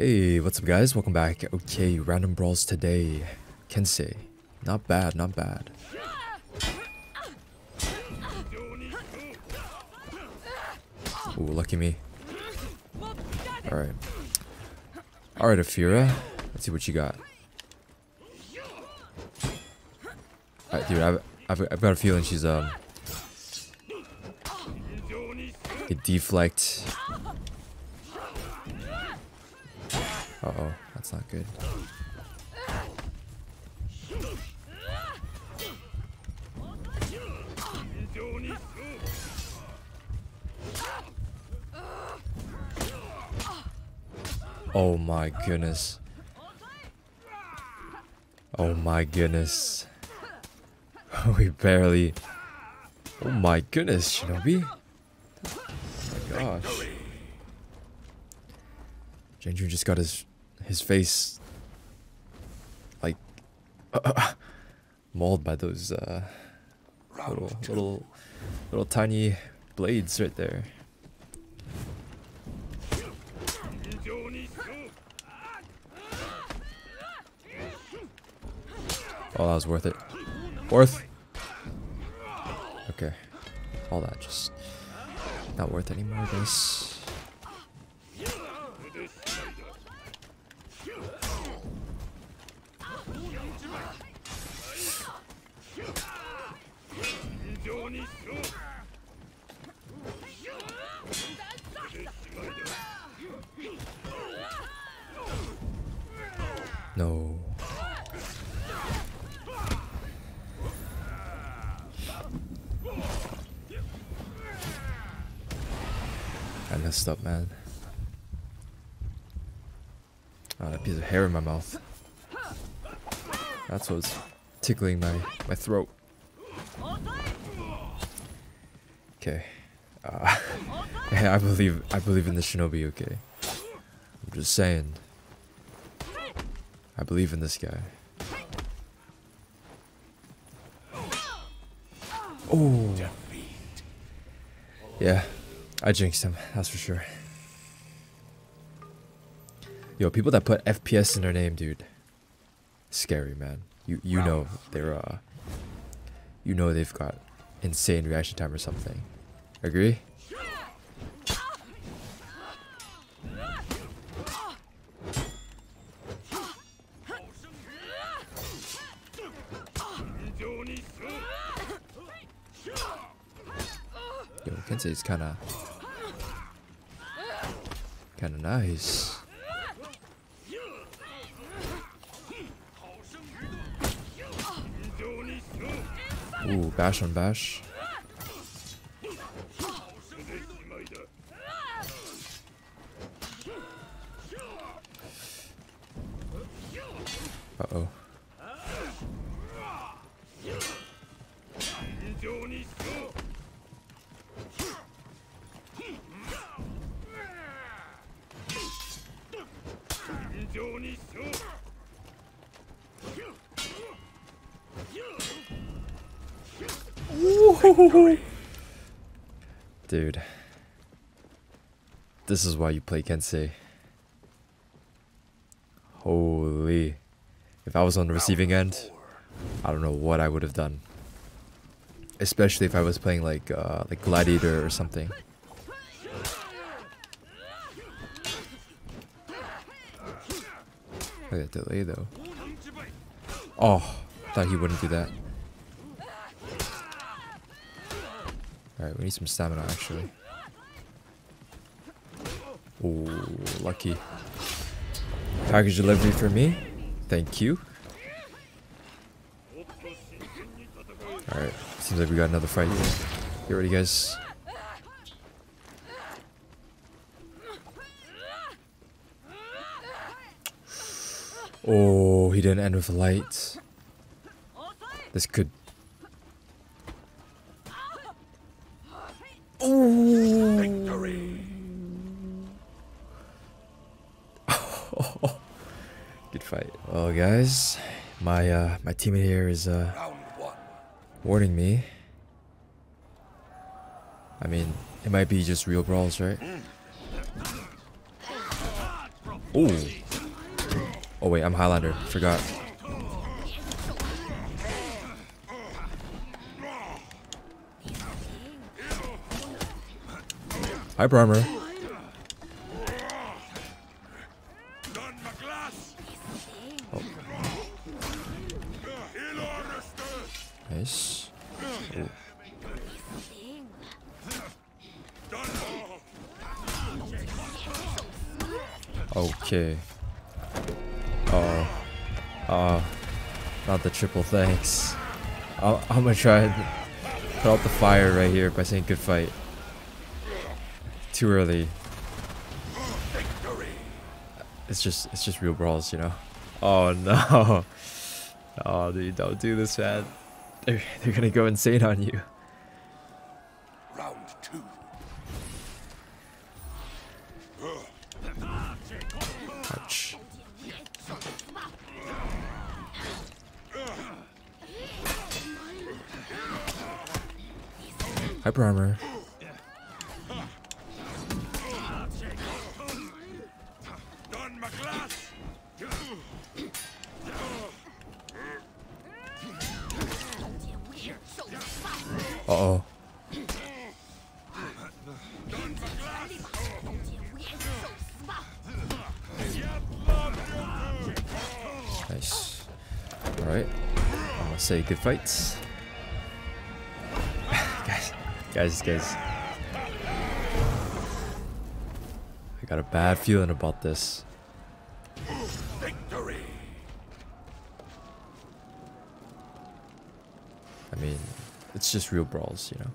Hey, what's up guys? Welcome back. Okay, random brawls today. Kensei. Not bad, not bad. Ooh, lucky me. Alright. Alright, Afeera. Let's see what you got. Alright, dude, I've, I've, I've got a feeling she's, um... A deflect. Uh-oh, that's not good. Oh my goodness. Oh my goodness. we barely... Oh my goodness, Shinobi. Oh my gosh. Genju just got his his face like uh, mauled by those uh, little little little tiny blades right there. Oh, that was worth it. Worth. Okay. All that just not worth anymore, I messed up, man. Oh, that piece of hair in my mouth. That's what's tickling my, my throat. Okay. Uh, I believe I believe in the shinobi, okay? I'm just saying. I believe in this guy. Oh. Yeah, I jinxed him, that's for sure. Yo, people that put FPS in their name, dude. Scary, man. You you know they're uh you know they've got insane reaction time or something. Agree? Yo, Kensei's kinda kinda nice. Ooh, bash on bash. Dude. This is why you play Kensei. Holy. If I was on the receiving end, I don't know what I would have done. Especially if I was playing like uh, like Gladiator or something. Look at that delay though. Oh, thought he wouldn't do that. Alright, we need some stamina actually. Oh, lucky. Package delivery for me. Thank you. Alright, seems like we got another fight here. Get ready, guys. Oh, he didn't end with light. This could. Oh! Good fight. Well, guys, my uh, my teammate here is uh, warning me. I mean, it might be just real brawls, right? Ooh. Oh wait, I'm Highlander. Forgot. Hi, Primer. Oh. Nice. Ooh. Okay. Oh. Oh. Not the triple thanks. i I'm gonna try and put out the fire right here by saying good fight. Too early. It's just, it's just real brawls, you know? Oh no. Oh dude, don't do this, man. They're, they're gonna go insane on you. Hyper armor. Uh oh. Nice. Alright. Gonna say good fights. Guys, guys. I got a bad feeling about this. Victory. I mean, it's just real brawls, you know.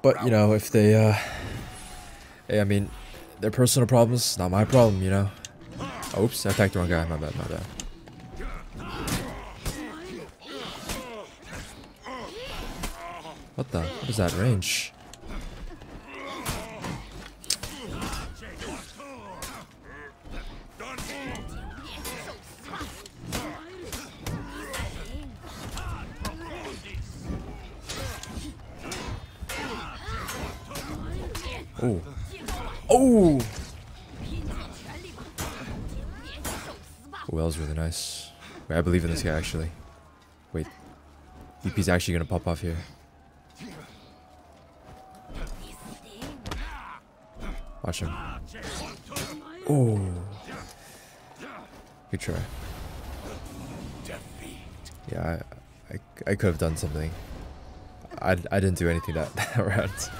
But you know, if they, uh, hey, I mean, their personal problems, not my problem, you know. Oops, I attacked the wrong guy. My bad, my bad. What the? What is that range? Oh. Oh! Was really nice. Wait, I believe in this guy actually. Wait. DP's actually gonna pop off here. Watch him. Oh. Good try. Yeah, I, I, I could have done something. I, I didn't do anything that, that round.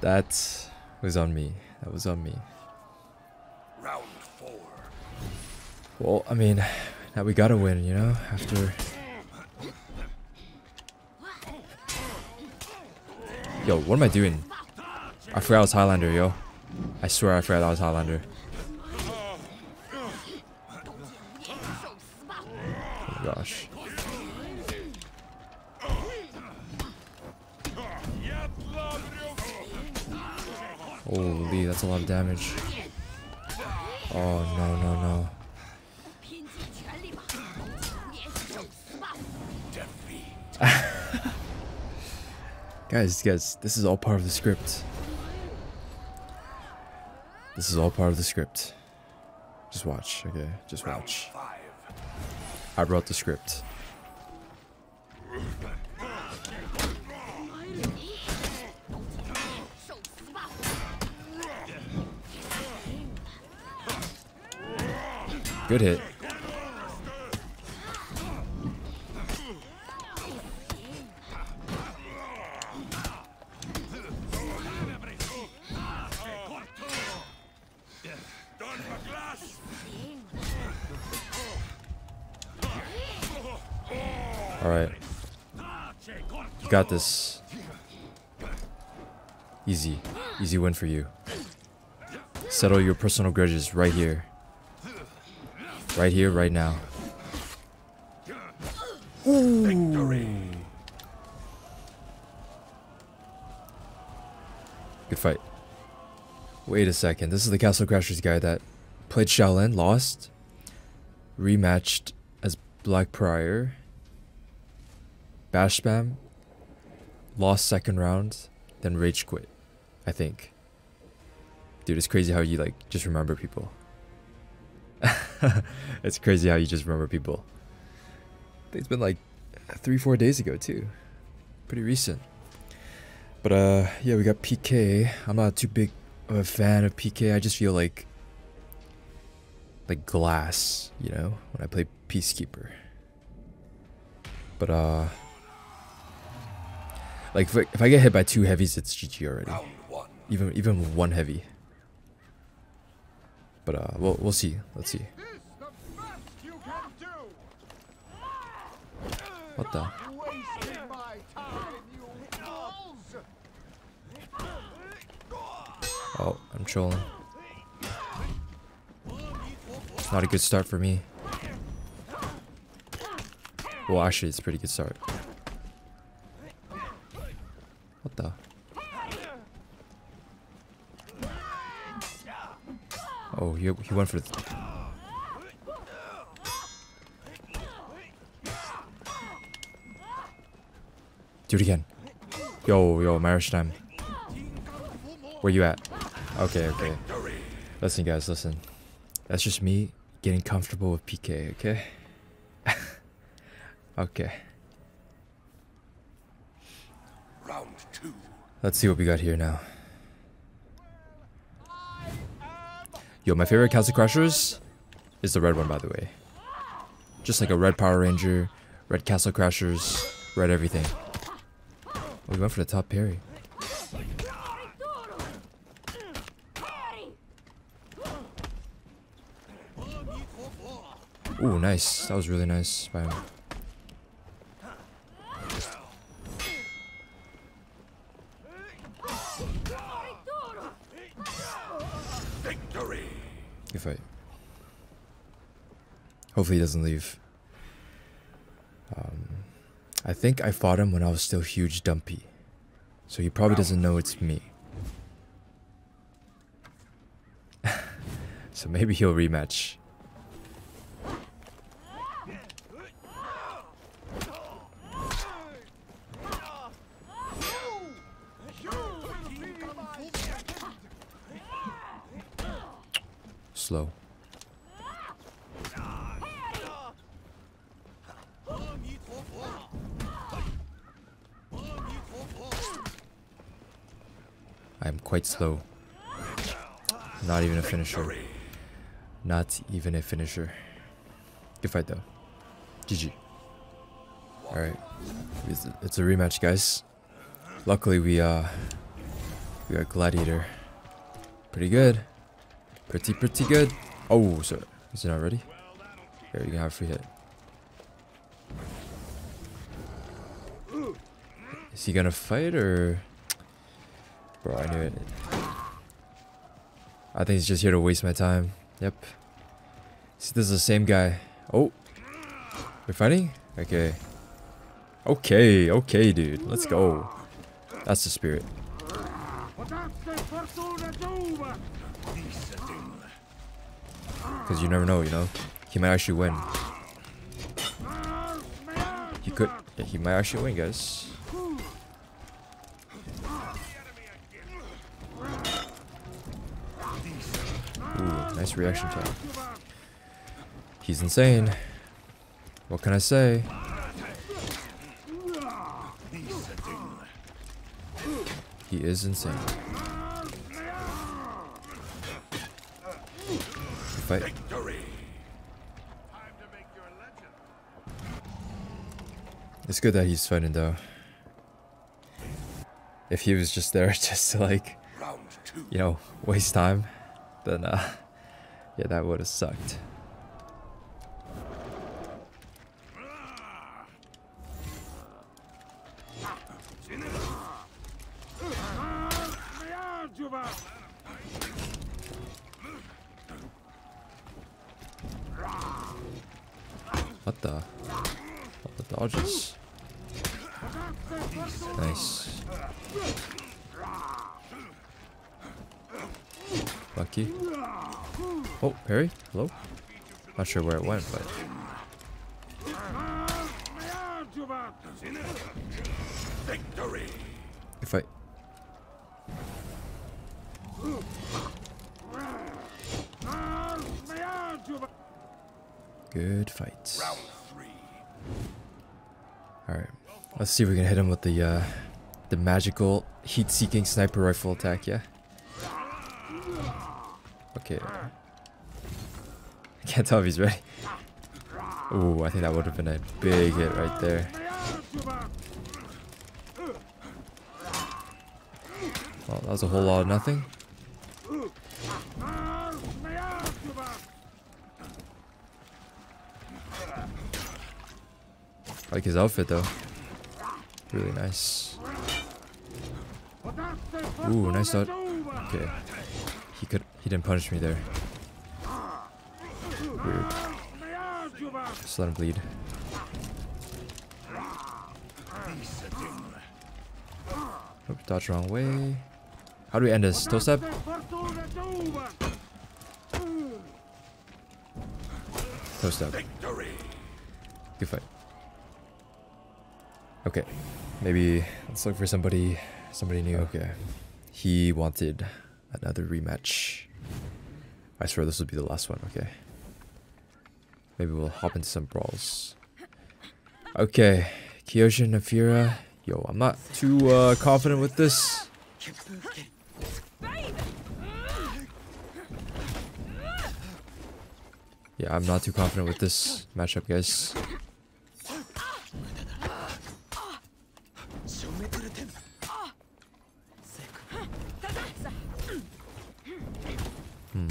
That was on me. That was on me. Round four. Well, I mean, now we gotta win, you know? After. Yo, what am I doing? I forgot I was Highlander, yo. I swear I forgot I was Highlander. Oh my gosh. Holy, that's a lot of damage. Oh, no, no, no. Guys, guys, this is all part of the script. This is all part of the script. Just watch, okay? Just watch. I wrote the script. Good hit. You got this. Easy. Easy win for you. Settle your personal grudges right here. Right here, right now. Victory. Good fight. Wait a second. This is the Castle Crashers guy that played Shaolin, lost, rematched as Black Prior, Bash Spam, lost second round, then Rage Quit. I think. Dude, it's crazy how you like just remember people. it's crazy how you just remember people. It's been like three, four days ago too. Pretty recent. But uh yeah, we got PK. I'm not too big of a fan of PK. I just feel like like glass, you know, when I play Peacekeeper. But uh like if I, if I get hit by two heavies, it's GG already. Round. Even even one heavy. But uh, we'll we'll see. Let's see. What the? Oh, I'm trolling. Not a good start for me. Well, actually, it's a pretty good start. What the? Oh, he, went for the... Do it again. Yo, yo, marriage time. Where you at? Okay, okay. Listen, guys, listen. That's just me getting comfortable with PK, okay? okay. Round two. Let's see what we got here now. Yo, my favorite Castle Crashers is the red one, by the way. Just like a red Power Ranger, red Castle Crashers, red everything. Oh, we went for the top parry. Ooh, nice. That was really nice by him. Victory. Good fight. Hopefully he doesn't leave. Um, I think I fought him when I was still huge dumpy. So he probably doesn't know it's me. so maybe he'll rematch. Slow. I am quite slow. Not even a finisher. Not even a finisher. Good fight though. GG. Alright. It's, it's a rematch, guys. Luckily we uh we got Gladiator. Pretty good. Pretty pretty good. Oh, so is it not ready? Here, you can have a free hit. Is he gonna fight or? Bro, I knew it. I think he's just here to waste my time. Yep. See, this is the same guy. Oh, we're fighting? Okay. Okay, okay, dude. Let's go. That's the spirit. Because you never know, you know? He might actually win. He could. Yeah, he might actually win, guys. Nice reaction time. He's insane. What can I say? He is insane. Fight. It's good that he's fighting though. If he was just there just to like, you know, waste time, then uh yeah, that would have sucked. What the? What the dodges? Nice. Lucky. Oh, parry? Hello? Not sure where it went, but... Victory. If I... Good fights. Alright. Let's see if we can hit him with the, uh, the magical heat-seeking sniper rifle attack, yeah? Okay. I can't tell if he's ready. Ooh, I think that would have been a big hit right there. Well, that was a whole lot of nothing. I like his outfit though. Really nice. Ooh, nice shot. Okay. He could he didn't punish me there. Weird. Just let him bleed. Oops, dodge wrong way. How do we end this? Toe step? Toe step. Good fight. Okay. Maybe let's look for somebody somebody new. Okay. He wanted another rematch. I swear this will be the last one, okay. Maybe we'll hop into some brawls. Okay. Kyoshin Afeera. Yo, I'm not too uh, confident with this. Yeah, I'm not too confident with this matchup, guys. Hmm.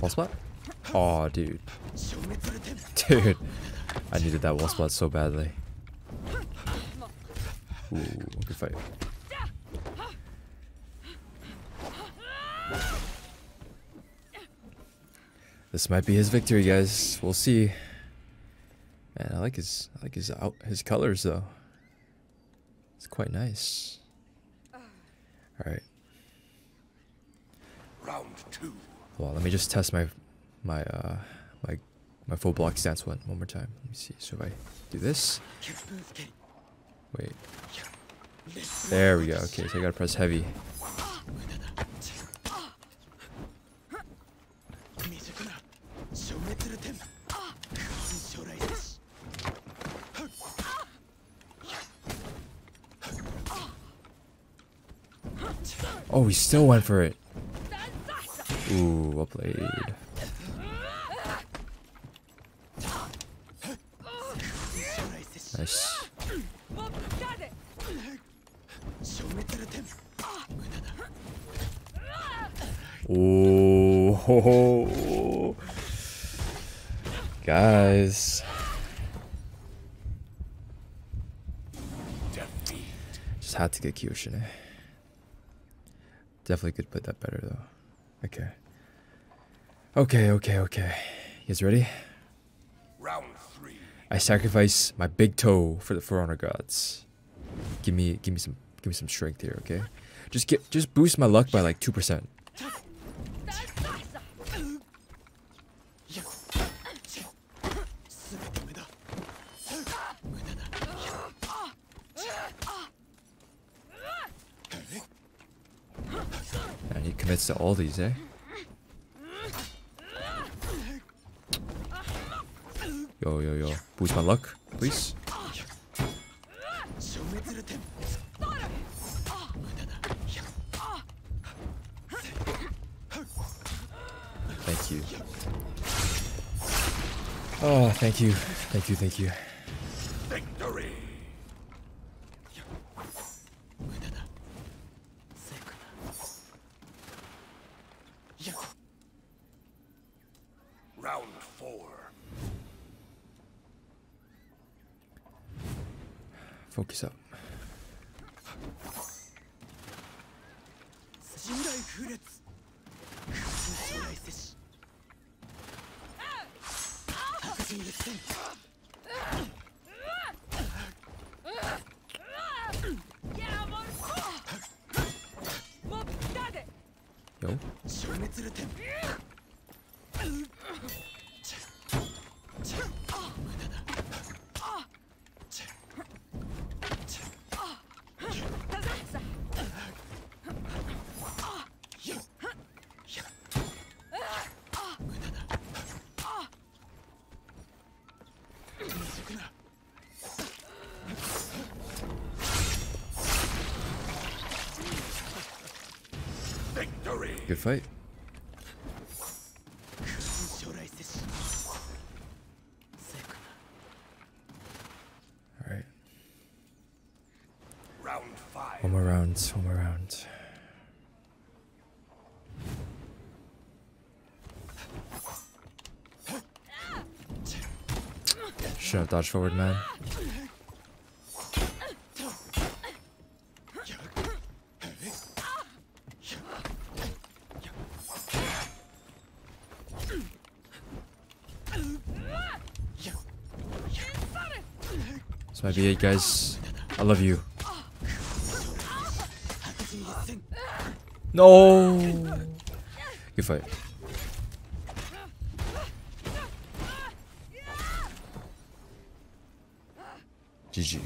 Wall spot? Oh, dude. Dude. I needed that wall spot so badly. Ooh, good fight. This might be his victory, guys. We'll see. Man, I like his I like his out his colors though. It's quite nice. Alright. Round two. Well, let me just test my my uh my full block stance one one more time. Let me see. So if I do this. Wait. There we go. Okay, so I gotta press heavy. Oh, he still went for it. Ooh, well played. Nice. Oh, ho, ho. guys. Defeat. Had to get Kyoshin. Definitely could play that better though. Okay. Okay, okay, okay. You guys ready? Round three. I sacrifice my big toe for the For Honor gods. Give me give me some give me some strength here, okay? Just get just boost my luck by like two percent. Commits to all these, eh? Yo, yo, yo. Boost my luck, please. Thank you. Oh, thank you. Thank you, thank you. Victory. Round four. Focus up. Yo. Good fight. Alright. One more round, one more round. Should have dodged forward, man. Might be it, guys. I love you. No. Good fight. GG.